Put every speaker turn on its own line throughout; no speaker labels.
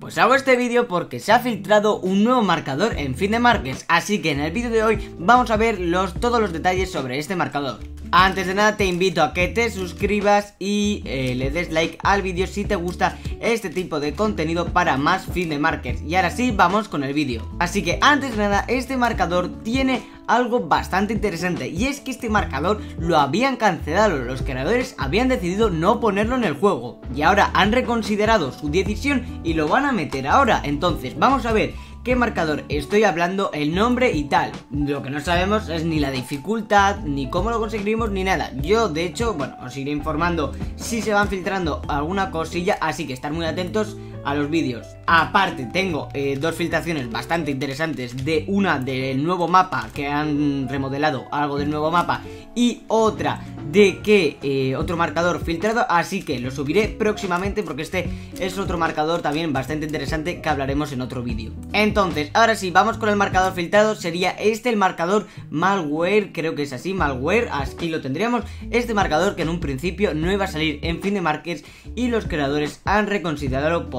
Pues hago este vídeo porque se ha filtrado un nuevo marcador en fin de marques, así que en el vídeo de hoy vamos a ver los, todos los detalles sobre este marcador. Antes de nada te invito a que te suscribas y eh, le des like al vídeo si te gusta este tipo de contenido para más fin de markers. Y ahora sí, vamos con el vídeo. Así que antes de nada, este marcador tiene algo bastante interesante y es que este marcador lo habían cancelado, los creadores habían decidido no ponerlo en el juego y ahora han reconsiderado su decisión y lo van a meter ahora. Entonces, vamos a ver qué marcador estoy hablando, el nombre y tal. Lo que no sabemos es ni la dificultad, ni cómo lo conseguiremos, ni nada. Yo, de hecho, bueno, os iré informando si se van filtrando alguna cosilla, así que estar muy atentos a los vídeos. Aparte, tengo eh, dos filtraciones bastante interesantes de una del nuevo mapa que han remodelado algo del nuevo mapa y otra de que eh, otro marcador filtrado, así que lo subiré próximamente porque este es otro marcador también bastante interesante que hablaremos en otro vídeo. Entonces, ahora sí, vamos con el marcador filtrado, sería este el marcador malware, creo que es así, malware, aquí lo tendríamos, este marcador que en un principio no iba a salir en fin de markets y los creadores han reconsiderado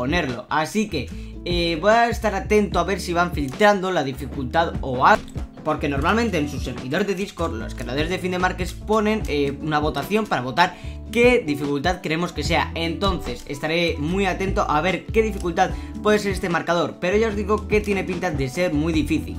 así que eh, voy a estar atento a ver si van filtrando la dificultad o algo porque normalmente en su servidor de Discord los creadores de fin de marques ponen eh, una votación para votar qué dificultad queremos que sea. Entonces estaré muy atento a ver qué dificultad puede ser este marcador, pero ya os digo que tiene pinta de ser muy difícil.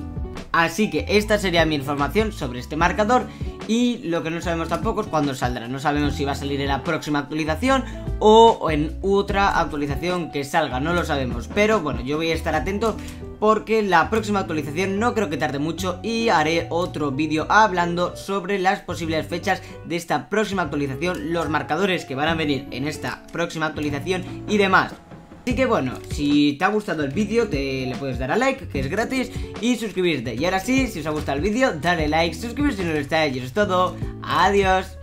Así que esta sería mi información sobre este marcador y lo que no sabemos tampoco es cuándo saldrá. No sabemos si va a salir en la próxima actualización o en otra actualización que salga, no lo sabemos. Pero bueno, yo voy a estar atento porque la próxima actualización no creo que tarde mucho y haré otro vídeo hablando sobre las posibles fechas de esta próxima actualización, los marcadores que van a venir en esta próxima actualización y demás. Así que bueno, si te ha gustado el vídeo, te le puedes dar a like, que es gratis, y suscribirte. Y ahora sí, si os ha gustado el vídeo, dale like, suscribirse si no lo estáis, y eso es todo. Adiós.